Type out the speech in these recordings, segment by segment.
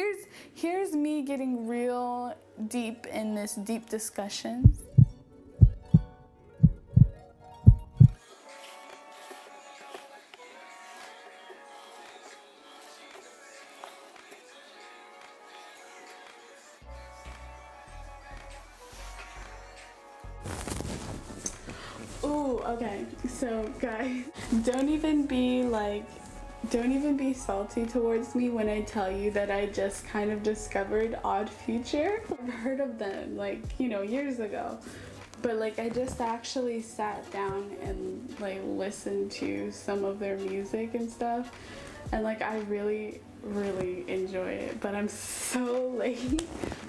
here's here's me getting real deep in this deep discussion. Ooh, okay. So, guys, don't even be like, don't even be salty towards me when I tell you that I just kind of discovered Odd Future. I've heard of them, like, you know, years ago. But, like, I just actually sat down and, like, listened to some of their music and stuff. And, like, I really, really enjoy it. But I'm so late.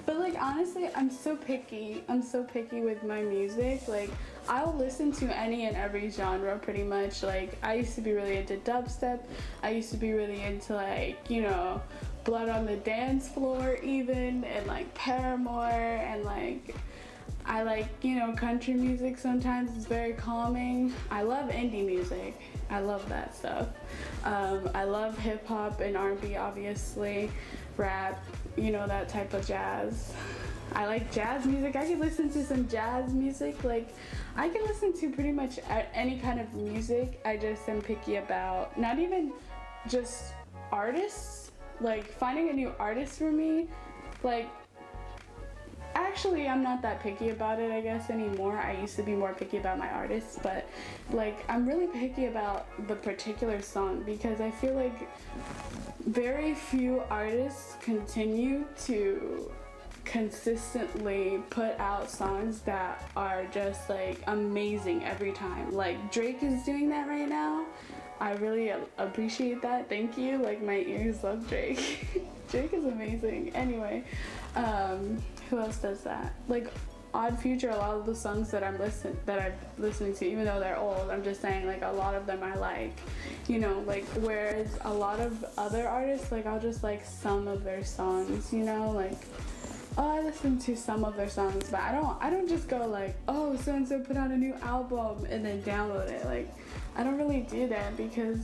But, like, honestly, I'm so picky. I'm so picky with my music. Like, I'll listen to any and every genre pretty much. Like I used to be really into dubstep. I used to be really into like, you know, Blood on the Dance Floor even and like Paramore and like I like, you know, country music sometimes. It's very calming. I love indie music. I love that stuff. Um, I love hip hop and R&B obviously, rap, you know, that type of jazz. I like jazz music. I can listen to some jazz music. Like, I can listen to pretty much any kind of music. I just am picky about not even just artists. Like, finding a new artist for me, like, actually i'm not that picky about it i guess anymore i used to be more picky about my artists but like i'm really picky about the particular song because i feel like very few artists continue to consistently put out songs that are just like amazing every time. Like Drake is doing that right now. I really appreciate that. Thank you. Like my ears love Drake. Drake is amazing. Anyway, um, who else does that? Like Odd Future, a lot of the songs that I'm listen that I'm listening to, even though they're old, I'm just saying like a lot of them I like. You know, like whereas a lot of other artists, like I'll just like some of their songs, you know, like oh I listen to some of their songs, but I don't I don't just go like, oh so and so put out a new album and then download it. Like I don't really do that because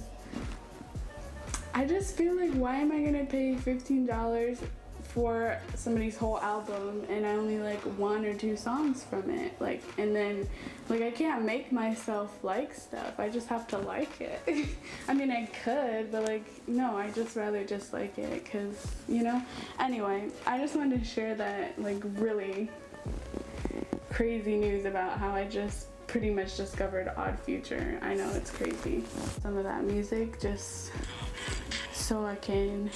I just feel like why am I gonna pay fifteen dollars for somebody's whole album and I only like one or two songs from it. Like, and then, like, I can't make myself like stuff. I just have to like it. I mean, I could, but like, no, I just rather just like it because, you know? Anyway, I just wanted to share that, like, really crazy news about how I just pretty much discovered Odd Future. I know it's crazy. Some of that music just so I can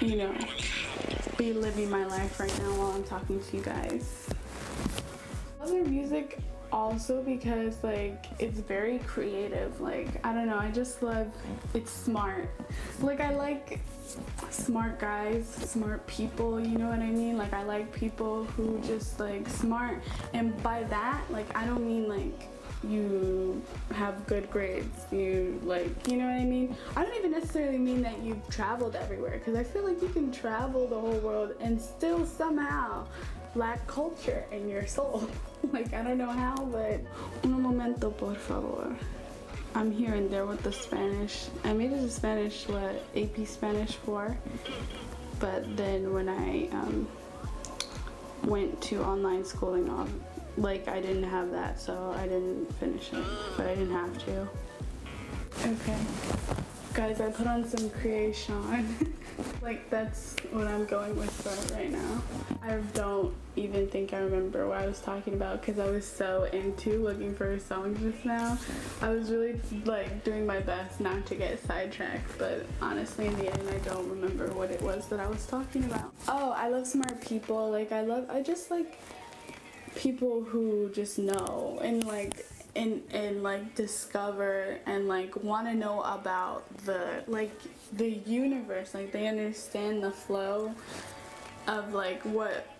you know, be living my life right now while I'm talking to you guys. Other music also because like it's very creative. Like i don't know i just love it's smart. Like i like smart guys smart people you know what i mean? Like i like people who just like smart. And by that like i don't mean like you have good grades, you like, you know what I mean? I don't even necessarily mean that you've traveled everywhere because I feel like you can travel the whole world and still somehow lack culture in your soul. like, I don't know how, but un momento, por favor. I'm here and there with the Spanish. I made it to Spanish, what, AP Spanish 4. But then when I um, went to online schooling, like I didn't have that, so I didn't finish it, but I didn't have to. Okay. Guys, I put on some creation. like that's what I'm going with for right now. I don't even think I remember what I was talking about because I was so into looking for a song just now. I was really like doing my best not to get sidetracked, but honestly in the end I don't remember what it was that I was talking about. Oh, I love smart people. Like I love I just like people who just know and like and and like discover and like want to know about the like the universe like they understand the flow of like what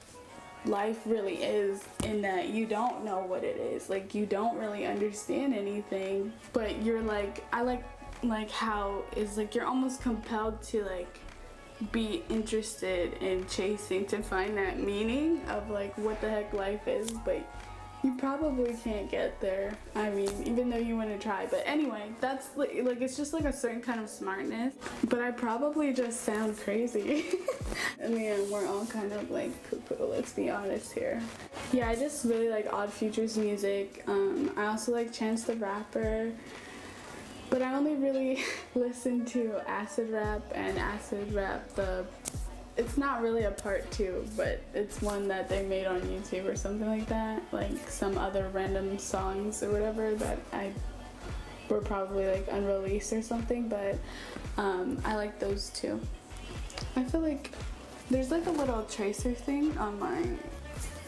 life really is in that you don't know what it is. Like you don't really understand anything but you're like i like like how is like you're almost compelled to like be interested in chasing to find that meaning of like what the heck life is but you probably can't get there. I mean, even though you want to try. But anyway, that's like, like it's just like a certain kind of smartness. But I probably just sound crazy. I mean, we're all kind of like poo-poo, let's be honest here. Yeah, I just really like Odd Future's music. Um, I also like Chance the Rapper. But I only really listen to acid rap and acid rap the it's not really a part two, but it's one that they made on YouTube or something like that. Like some other random songs or whatever that I were probably like unreleased or something, but um, I like those too. I feel like there's like a little tracer thing on my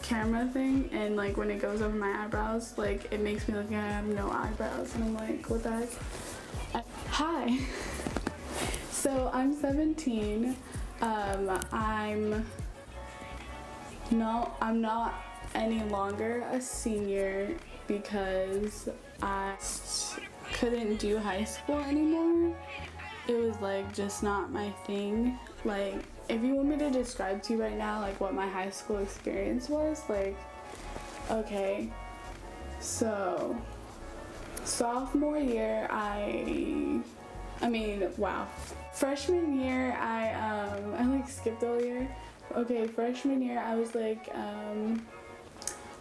camera thing and like when it goes over my eyebrows like it makes me look like I have no eyebrows and I'm like what the heck? Hi! so I'm 17 um, I'm no, I'm not any longer a senior because I couldn't do high school anymore. It was like just not my thing. Like if you want me to describe to you right now like what my high school experience was, like okay. So sophomore year I I mean, wow. Freshman year, I um, I like skipped all year. Okay, freshman year, I was like, um,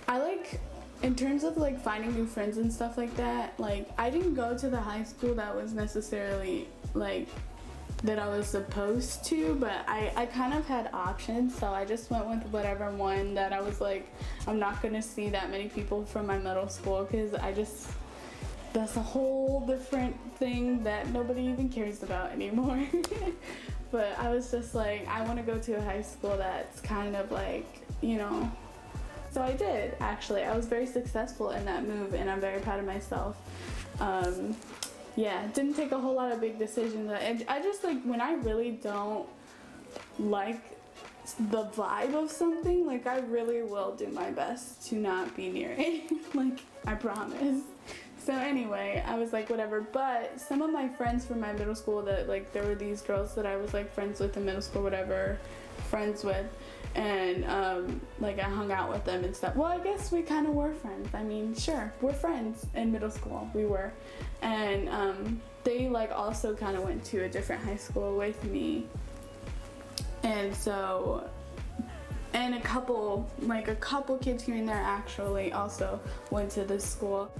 I like, in terms of like finding new friends and stuff like that. Like, I didn't go to the high school that was necessarily like that I was supposed to, but I, I kind of had options, so I just went with whatever one that I was like, I'm not gonna see that many people from my middle school because I just that's a whole different thing that nobody even cares about anymore. but I was just like, I want to go to a high school that's kind of like, you know. So I did, actually. I was very successful in that move, and I'm very proud of myself. Um, yeah, didn't take a whole lot of big decisions. I, I just like, when I really don't like the vibe of something, like I really will do my best to not be near it. like, I promise. So anyway, I was like, whatever. But some of my friends from my middle school that like there were these girls that I was like friends with in middle school, whatever, friends with, and um, like I hung out with them and stuff. Well, I guess we kind of were friends. I mean, sure, we're friends in middle school. We were, and um, they like also kind of went to a different high school with me, and so and a couple like a couple kids here and there actually also went to this school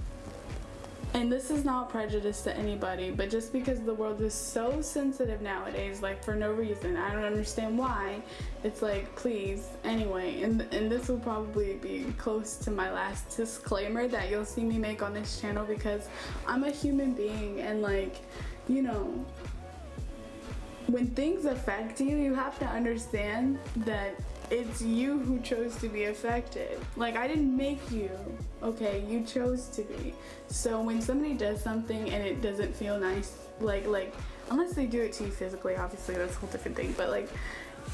and this is not prejudice to anybody, but just because the world is so sensitive nowadays, like for no reason, I don't understand why. It's like, please, anyway, and and this will probably be close to my last disclaimer that you'll see me make on this channel because I'm a human being and like, you know, when things affect you, you have to understand that it's you who chose to be affected. Like, I didn't make you, okay? You chose to be. So when somebody does something and it doesn't feel nice, like, like, unless they do it to you physically, obviously that's a whole different thing, but like,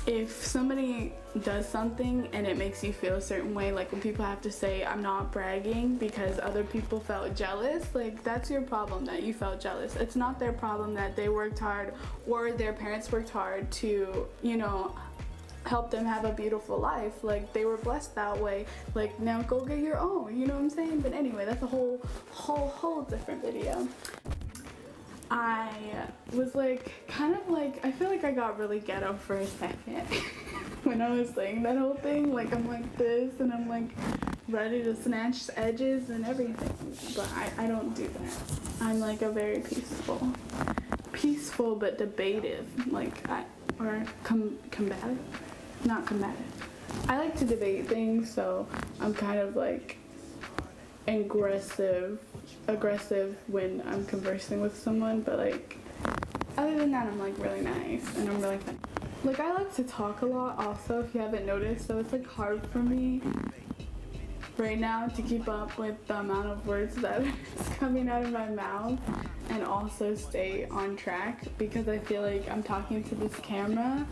if somebody does something and it makes you feel a certain way, like when people have to say, I'm not bragging because other people felt jealous, like that's your problem that you felt jealous. It's not their problem that they worked hard or their parents worked hard to, you know, help them have a beautiful life. Like they were blessed that way. Like now go get your own, you know what I'm saying? But anyway, that's a whole, whole, whole different video. I was like, kind of like, I feel like I got really ghetto for a second when I was saying that whole thing. Like I'm like this and I'm like ready to snatch edges and everything. But I, I don't do that. I'm like a very peaceful, peaceful but debative, like I, or com combative not combative. I like to debate things, so I'm kind of like aggressive, aggressive when I'm conversing with someone, but like other than that, I'm like really nice and I'm really funny. Like I like to talk a lot also, if you haven't noticed, so it's like hard for me right now to keep up with the amount of words that is coming out of my mouth and also stay on track because I feel like I'm talking to this camera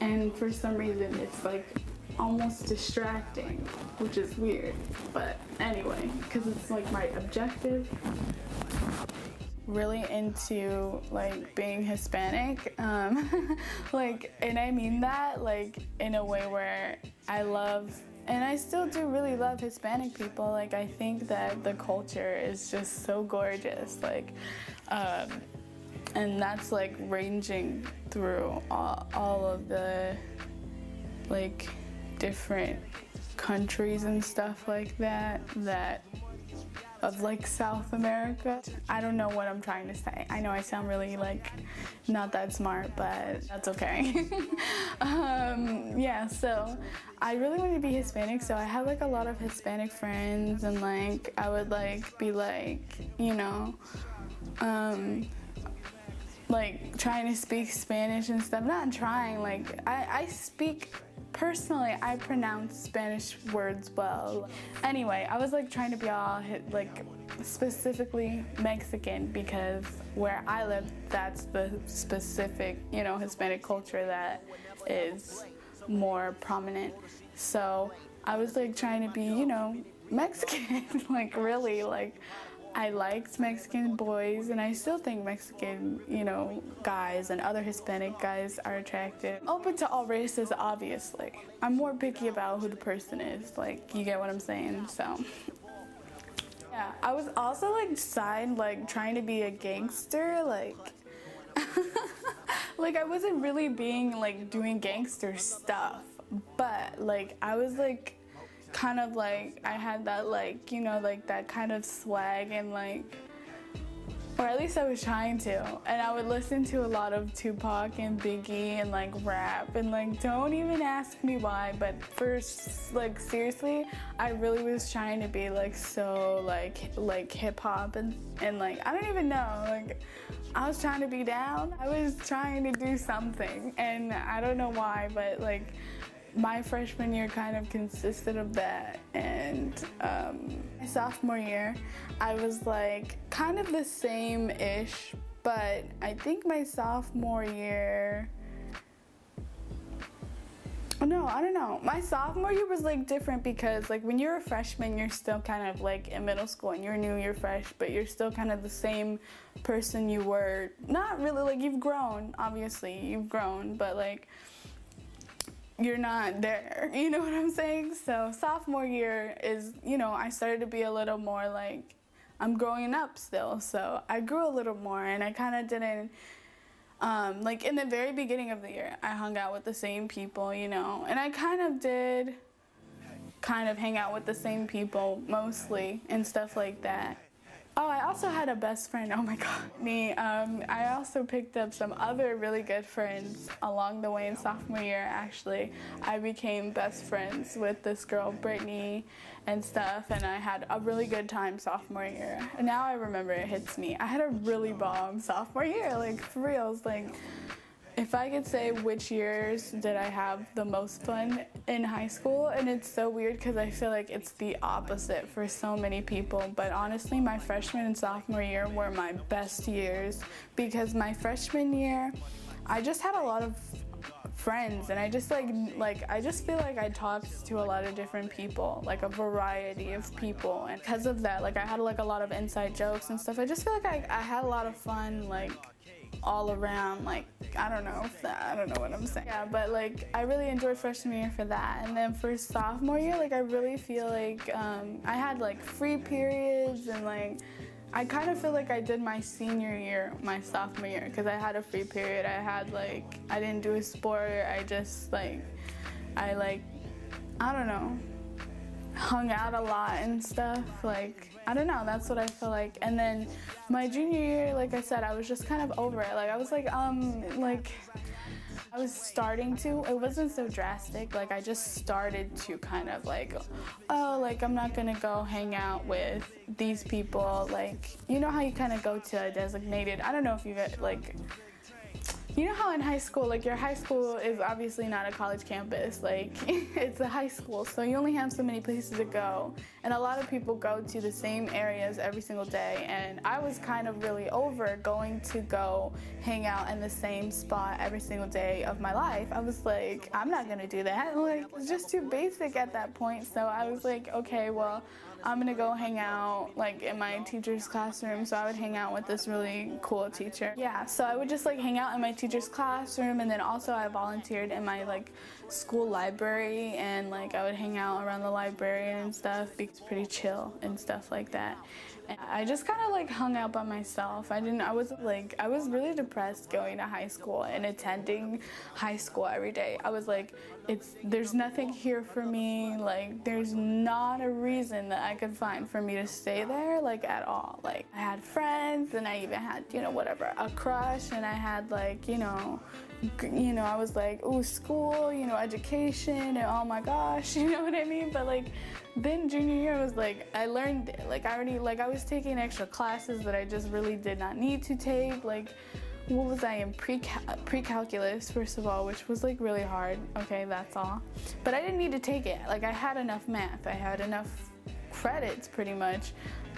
and for some reason it's like almost distracting, which is weird. But anyway, because it's like my objective. Really into like being Hispanic, um, like, and I mean that like in a way where I love and I still do really love Hispanic people. Like I think that the culture is just so gorgeous. Like, um, and that's like ranging through all, all of the like different countries and stuff like that that of like South America. I don't know what I'm trying to say. I know I sound really like not that smart, but that's okay. um, yeah, so I really wanted to be Hispanic, so I had like a lot of Hispanic friends and like I would like be like, you know, um, like trying to speak Spanish and stuff. Not trying, like I, I speak personally I pronounce Spanish words well. Anyway, I was like trying to be all like specifically Mexican because where I live that's the specific, you know, Hispanic culture that is more prominent. So I was like trying to be, you know, Mexican, like really like I liked Mexican boys, and I still think Mexican, you know, guys and other Hispanic guys are attractive. Open to all races, obviously. I'm more picky about who the person is, like, you get what I'm saying, so. Yeah, I was also like side, like trying to be a gangster, like, like I wasn't really being like doing gangster stuff, but like I was like kind of like I had that like you know like that kind of swag and like or at least I was trying to. And I would listen to a lot of Tupac and Biggie and like rap and like don't even ask me why but first like seriously I really was trying to be like so like like hip hop and and like I don't even know like I was trying to be down. I was trying to do something and I don't know why but like my freshman year kind of consisted of that and um, my sophomore year I was like kind of the same-ish but I think my sophomore year no, I don't know. My sophomore year was like different because like when you're a freshman, you're still kind of like in middle school and you're new, you're fresh, but you're still kind of the same person you were. Not really, like you've grown, obviously, you've grown, but like you're not there. You know what I'm saying? So sophomore year is, you know, I started to be a little more like I'm growing up still. So I grew a little more and I kind of didn't um, like in the very beginning of the year, I hung out with the same people, you know, and I kind of did kind of hang out with the same people mostly and stuff like that. Oh, I also had a best friend. Oh my god. Me. Um, I also picked up some other really good friends along the way in sophomore year. Actually, I became best friends with this girl, Brittany, and stuff, and I had a really good time sophomore year. And now I remember it hits me. I had a really bomb sophomore year, like for reals, like. If I could say which years did I have the most fun in high school, and it's so weird because I feel like it's the opposite for so many people, but honestly, my freshman and sophomore year were my best years because my freshman year, I just had a lot of friends and I just like like I just feel like I talked to a lot of different people like a variety of people and because of that like I had like a lot of inside jokes and stuff. I just feel like I, I had a lot of fun like all around like I don't know if that I don't know what I'm saying yeah but like I really enjoyed freshman year for that and then for sophomore year like I really feel like um, I had like free periods and like I kind of feel like I did my senior year my sophomore year because I had a free period I had like I didn't do a sport I just like I like I don't know hung out a lot and stuff. Like, I don't know, that's what I feel like. And then my junior year, like I said, I was just kind of over it. Like, I was like, um, like, I was starting to, it wasn't so drastic. Like, I just started to kind of like, oh, like, I'm not gonna go hang out with these people. Like, you know how you kind of go to a designated, I don't know if you get, like, you know how in high school, like your high school is obviously not a college campus, like it's a high school, so you only have so many places to go. And a lot of people go to the same areas every single day. And I was kind of really over going to go hang out in the same spot every single day of my life. I was like, I'm not gonna do that. Like, it's just too basic at that point. So I was like, okay, well, I'm gonna go hang out like in my teacher's classroom. So I would hang out with this really cool teacher. Yeah, so I would just like hang out in my teacher's classroom and then also I volunteered in my like school library and like I would hang out around the library and stuff. It's pretty chill and stuff like that. And I just kind of like hung out by myself. I didn't, I was like, I was really depressed going to high school and attending high school every day. I was like, it's, there's nothing here for me. Like, there's not a reason that I could find for me to stay there, like at all. Like, I had friends and I even had, you know, whatever, a crush and I had like, you know, you know, I was like, oh, school, you know, education, and oh my gosh, you know what I mean? But like, then junior year was like, I learned, like, I already, like, I was taking extra classes that I just really did not need to take. Like, what was I in pre pre-calculus first of all, which was like really hard. Okay, that's all. But I didn't need to take it. Like, I had enough math. I had enough credits pretty much,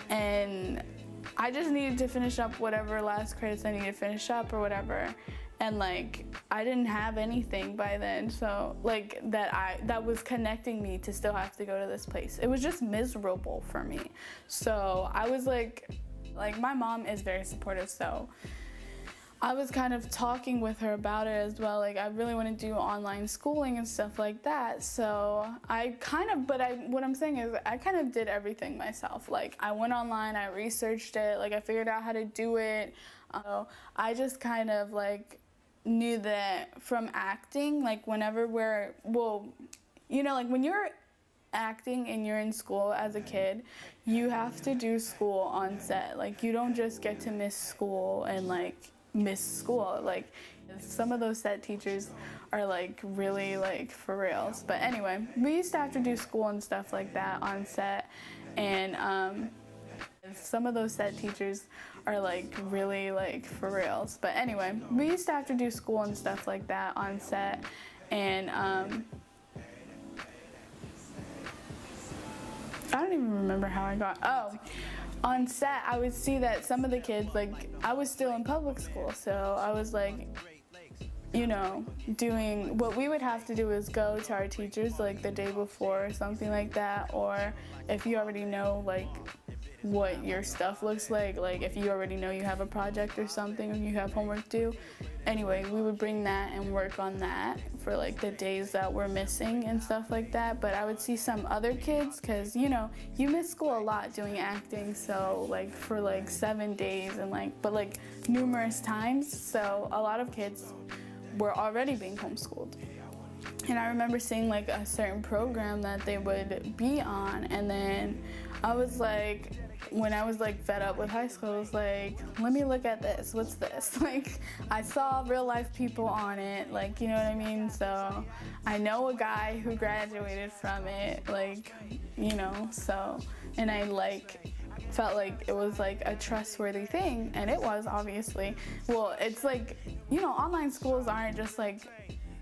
and I just needed to finish up whatever last credits I needed to finish up or whatever and like I didn't have anything by then so like that I that was connecting me to still have to go to this place. It was just miserable for me. So I was like like my mom is very supportive so I was kind of talking with her about it as well. Like I really want to do online schooling and stuff like that. So I kind of but I what I'm saying is I kind of did everything myself. Like I went online I researched it like I figured out how to do it. Uh, I just kind of like knew that from acting, like whenever we're, well, you know, like when you're acting and you're in school as a kid, you have to do school on set. Like you don't just get to miss school and like miss school. Like some of those set teachers are like really like for reals. But anyway, we used to have to do school and stuff like that on set and um, some of those set teachers are like really like for reals. But anyway, we used to have to do school and stuff like that on set. And um, I don't even remember how I got, oh, on set I would see that some of the kids, like I was still in public school. So I was like, you know, doing what we would have to do is go to our teachers like the day before or something like that. Or if you already know like what your stuff looks like. Like if you already know you have a project or something you have homework due. Anyway, we would bring that and work on that for like the days that we're missing and stuff like that. But I would see some other kids because you know, you miss school a lot doing acting. So like for like seven days and like, but like numerous times. So a lot of kids were already being homeschooled. And I remember seeing like a certain program that they would be on and then I was like, when I was like fed up with high school, I was like, let me look at this. What's this? Like, I saw real life people on it, like, you know what I mean? So I know a guy who graduated from it, like, you know, so, and I like felt like it was like a trustworthy thing, and it was obviously. Well, it's like, you know, online schools aren't just like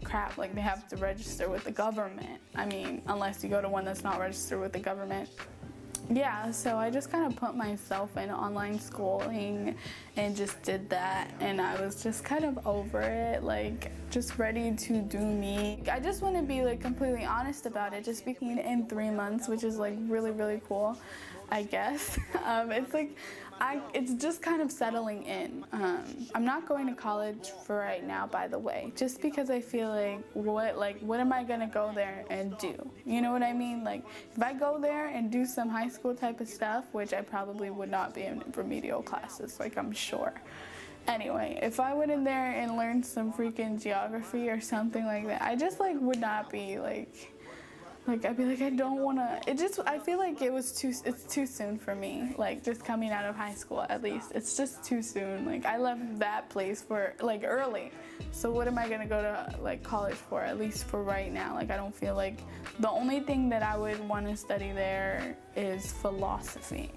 crap, like they have to register with the government. I mean, unless you go to one that's not registered with the government yeah, so I just kind of put myself in online schooling and just did that. And I was just kind of over it, like just ready to do me. I just want to be like completely honest about it, just being in three months, which is like really, really cool, I guess. Um, it's like, I, it's just kind of settling in. Um, I'm not going to college for right now, by the way, just because I feel like what, like, what am I gonna go there and do? You know what I mean? Like, if I go there and do some high school type of stuff, which I probably would not be in remedial classes, like I'm sure. Anyway, if I went in there and learned some freaking geography or something like that, I just like would not be like like I'd be like I don't want to it just I feel like it was too it's too soon for me like just coming out of high school at least. It's just too soon. Like I left that place for like early. So what am I gonna go to like college for at least for right now? Like I don't feel like the only thing that I would want to study there is philosophy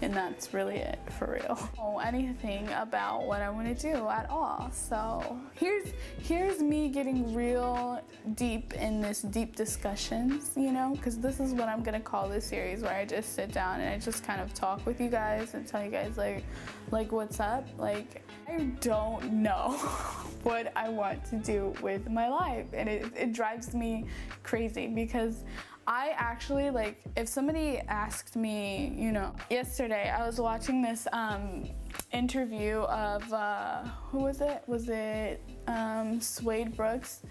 and that's really it for real. Know oh, anything about what I want to do at all. So here's here's me getting real deep in this deep discussions, you know, because this is what I'm gonna call this series where I just sit down and I just kind of talk with you guys and tell you guys like like what's up. Like I don't know what I want to do with my life and it, it drives me crazy because I actually like if somebody asked me, you know, yesterday I was watching this um, interview of uh, who was it? Was it um, Suede Brooks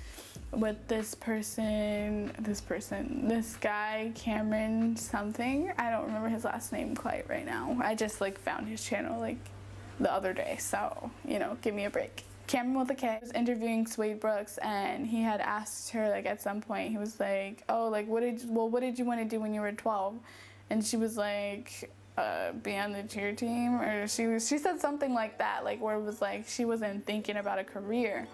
with this person? This person, this guy Cameron something. I don't remember his last name quite right now. I just like found his channel like the other day, so you know, give me a break. Cameron with a K. Was interviewing Suede Brooks and he had asked her like at some point he was like oh like what did well what did you want to do when you were 12 and she was like uh, be on the cheer team? Or she was she said something like that like where it was like she wasn't thinking about a career.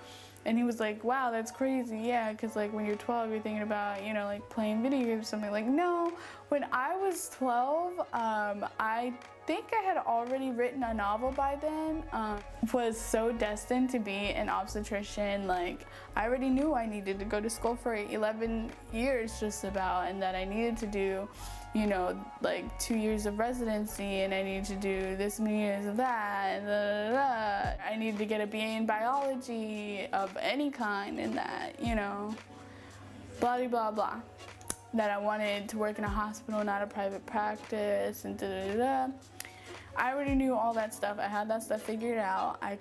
And he was like wow that's crazy yeah because like when you're 12 you're thinking about you know like playing video games or something. Like no when I was 12 um, I think I had already written a novel by then. Um, was so destined to be an obstetrician. Like I already knew I needed to go to school for 11 years just about and that I needed to do, you know, like two years of residency and I needed to do this many years of that. And blah, blah, blah. I needed to get a BA in biology of any kind and that, you know, blah, blah, blah that I wanted to work in a hospital, not a private practice, and da da da. I already knew all that stuff. I had that stuff figured out. I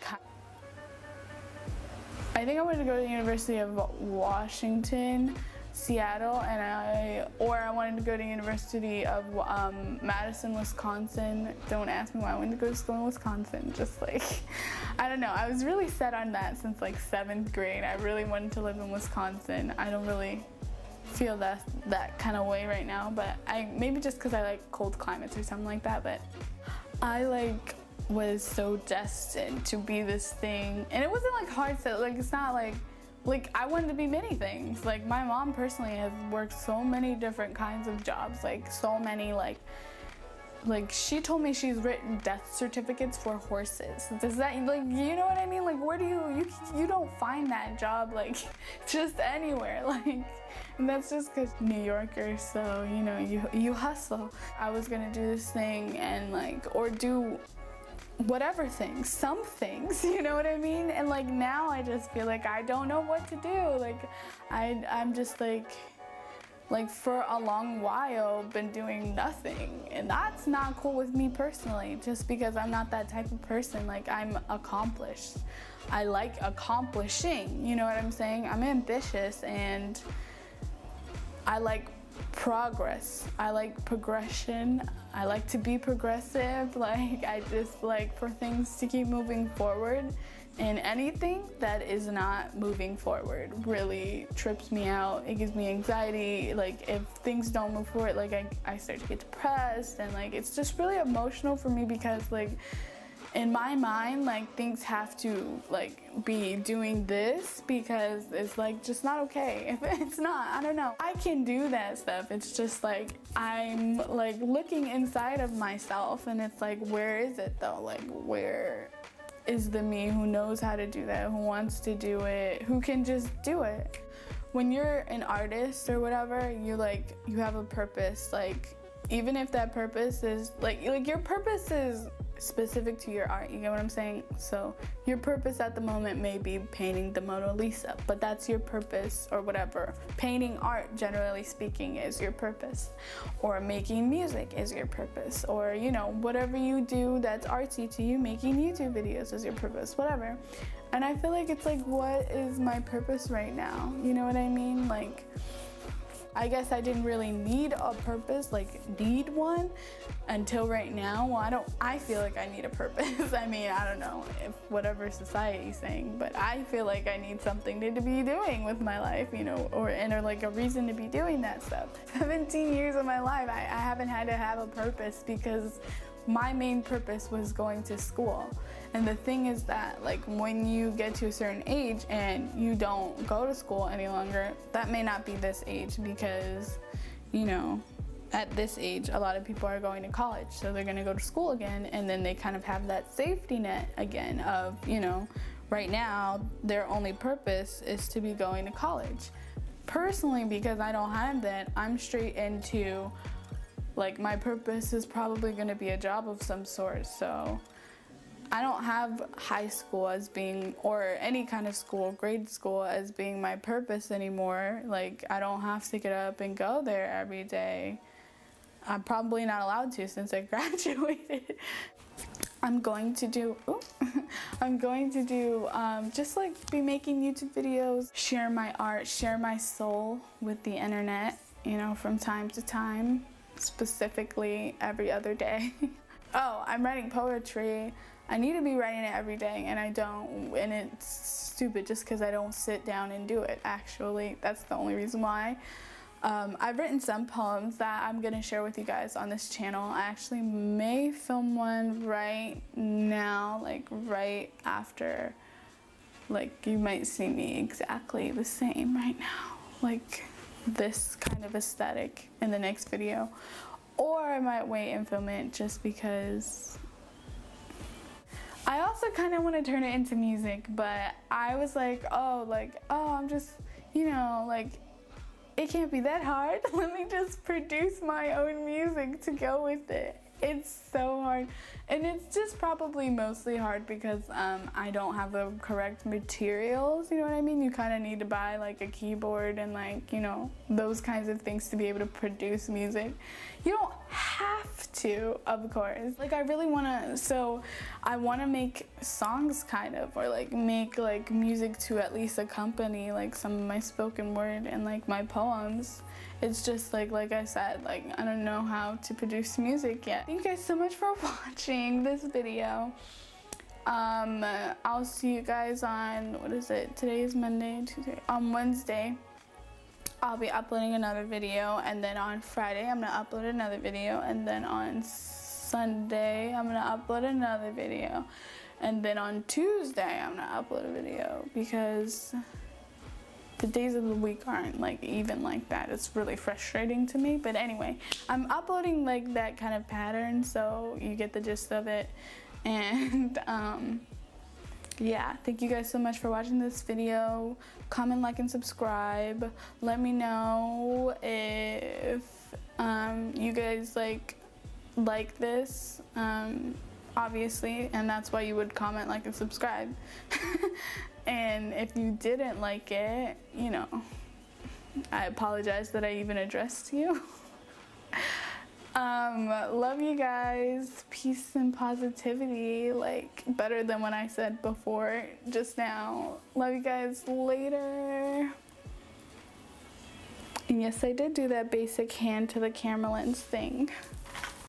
I think I wanted to go to the University of Washington, Seattle, and I or I wanted to go to the University of um, Madison, Wisconsin. Don't ask me why I wanted to go to school in Wisconsin. Just like I don't know. I was really set on that since like seventh grade. I really wanted to live in Wisconsin. I don't really feel that that kind of way right now, but I maybe just because I like cold climates or something like that. But I like was so destined to be this thing and it wasn't like hard to like it's not like like I wanted to be many things. Like my mom personally has worked so many different kinds of jobs like so many like like she told me she's written death certificates for horses. Does that like you know what i mean? Like where do you you you don't find that job like just anywhere like and that's just because new yorker so you know you you hustle. I was gonna do this thing and like or do whatever things some things you know what i mean? And like now i just feel like i don't know what to do. Like i i'm just like like for a long while been doing nothing. And that's not cool with me personally just because I'm not that type of person. Like I'm accomplished. I like accomplishing you know what I'm saying? I'm ambitious and I like progress. I like progression. I like to be progressive. Like I just like for things to keep moving forward and anything that is not moving forward really trips me out. It gives me anxiety. Like if things don't move forward, like I, I start to get depressed and like it's just really emotional for me because like in my mind like things have to like be doing this because it's like just not okay if it's not i don't know i can do that stuff it's just like i'm like looking inside of myself and it's like where is it though like where is the me who knows how to do that, who wants to do it, who can just do it. When you're an artist or whatever, you like you have a purpose. Like even if that purpose is like like your purpose is specific to your art. You get what I'm saying? So your purpose at the moment may be painting the Mona Lisa, but that's your purpose or whatever. Painting art, generally speaking, is your purpose. Or making music is your purpose. Or, you know, whatever you do that's artsy to you, making YouTube videos is your purpose, whatever. And I feel like it's like, what is my purpose right now? You know what I mean? Like, I guess I didn't really need a purpose, like need one until right now. Well, I don't, I feel like I need a purpose. I mean, I don't know if whatever society's saying, but I feel like I need something to be doing with my life, you know, or, and or like a reason to be doing that stuff. 17 years of my life, I, I haven't had to have a purpose because my main purpose was going to school. And the thing is that like when you get to a certain age and you don't go to school any longer, that may not be this age because, you know, at this age, a lot of people are going to college. So they're gonna go to school again and then they kind of have that safety net again of, you know, right now their only purpose is to be going to college. Personally, because I don't have that, I'm straight into like my purpose is probably going to be a job of some sort so I don't have high school as being, or any kind of school, grade school as being my purpose anymore. Like, I don't have to get up and go there every day. I'm probably not allowed to since I graduated. I'm going to do, ooh, I'm going to do, um, just like be making YouTube videos, share my art, share my soul with the internet, you know, from time to time, specifically every other day. oh, I'm writing poetry. I need to be writing it every day and I don't, and it's stupid just because I don't sit down and do it, actually. That's the only reason why. Um, I've written some poems that I'm going to share with you guys on this channel. I actually may film one right now, like right after. Like you might see me exactly the same right now. Like this kind of aesthetic in the next video. Or I might wait and film it just because I also kind of want to turn it into music, but I was like, oh, like, oh, I'm just, you know, like it can't be that hard. Let me just produce my own music to go with it. It's so hard. And it's just probably mostly hard because um, I don't have the correct materials, you know what I mean? You kind of need to buy like a keyboard and like, you know, those kinds of things to be able to produce music. You don't have to, of course. Like I really want to, so I want to make songs kind of, or like make like music to at least accompany like some of my spoken word and like my poems. It's just like, like I said, like I don't know how to produce music yet. Thank you guys so much for watching this video. Um, I'll see you guys on, what is it? Today is Monday, Tuesday, on Wednesday. I'll be uploading another video and then on Friday I'm gonna upload another video and then on Sunday I'm gonna upload another video and then on Tuesday I'm gonna upload a video because the days of the week aren't like even like that. It's really frustrating to me. But anyway, I'm uploading like that kind of pattern so you get the gist of it. And um, yeah, thank you guys so much for watching this video. Comment, like, and subscribe. Let me know if um, you guys like like this. Um, obviously, and that's why you would comment, like, and subscribe. And if you didn't like it, you know, I apologize that I even addressed you. um, love you guys. Peace and positivity, like better than what I said before just now. Love you guys later. And yes, I did do that basic hand to the camera lens thing.